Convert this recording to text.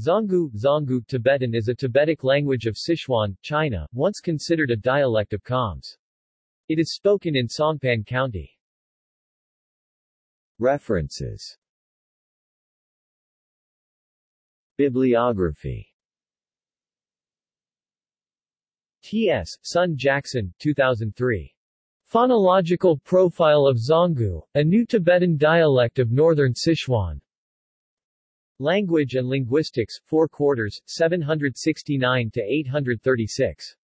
Zhongu, Zhonggu Tibetan is a Tibetic language of Sichuan, China, once considered a dialect of Khams. It is spoken in Songpan County. References Bibliography T.S. Sun Jackson, 2003. Phonological Profile of Zhongu, a new Tibetan dialect of northern Sichuan. Language and Linguistics, 4 quarters, 769 to 836.